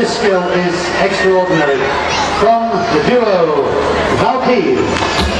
this skill is extraordinary. From the duo, Valkyrie.